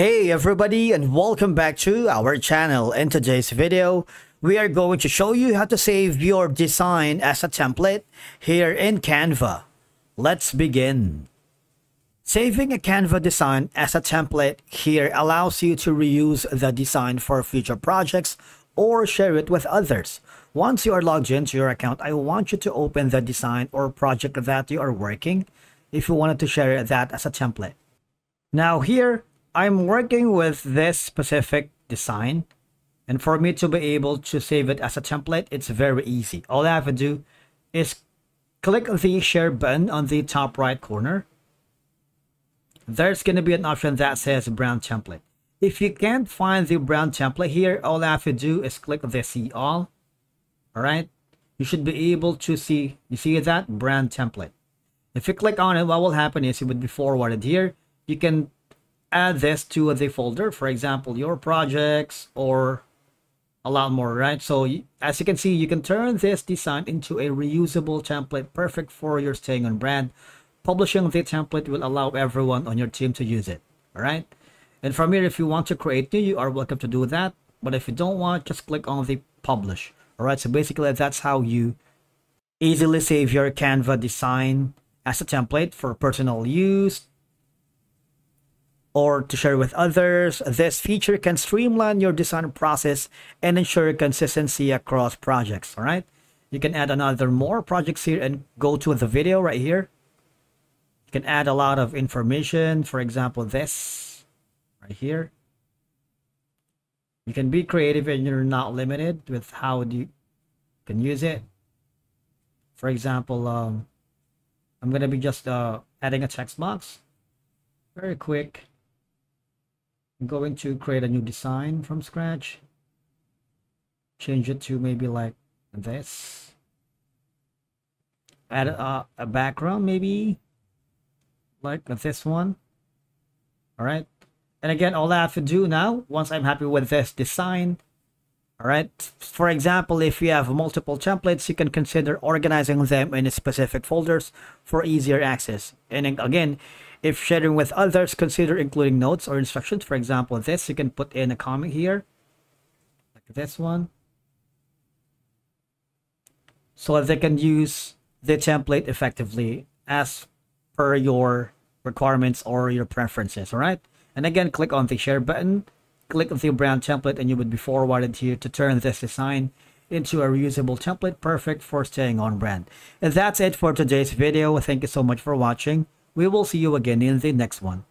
Hey everybody and welcome back to our channel. In today's video, we are going to show you how to save your design as a template here in Canva. Let's begin. Saving a Canva design as a template here allows you to reuse the design for future projects or share it with others. Once you are logged into your account, I want you to open the design or project that you are working if you wanted to share that as a template. Now here, I'm working with this specific design. And for me to be able to save it as a template, it's very easy. All I have to do is click the share button on the top right corner. There's going to be an option that says brand template. If you can't find the brand template here, all I have to do is click the see all. All right. You should be able to see, you see that brand template. If you click on it, what will happen is it would be forwarded here. You can add this to the folder, for example, your projects or a lot more, right? So as you can see, you can turn this design into a reusable template, perfect for your staying on brand. Publishing the template will allow everyone on your team to use it, all right? And from here, if you want to create new, you are welcome to do that. But if you don't want, just click on the publish, all right? So basically, that's how you easily save your Canva design as a template for personal use, or to share with others. This feature can streamline your design process and ensure consistency across projects. All right. You can add another more projects here and go to the video right here. You can add a lot of information. For example, this right here. You can be creative and you're not limited with how you can use it. For example, um, I'm going to be just uh, adding a text box. Very quick. I'm going to create a new design from scratch. Change it to maybe like this. Add a, a background maybe like this one. All right. And again, all I have to do now, once I'm happy with this design, all right. For example, if you have multiple templates, you can consider organizing them in specific folders for easier access. And again, if sharing with others, consider including notes or instructions. For example, this, you can put in a comment here, like this one. So that they can use the template effectively as per your requirements or your preferences, all right? And again, click on the share button, click on the brand template, and you would be forwarded here to turn this design into a reusable template perfect for staying on brand. And that's it for today's video. Thank you so much for watching. We will see you again in the next one.